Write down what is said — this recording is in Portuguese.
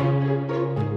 Música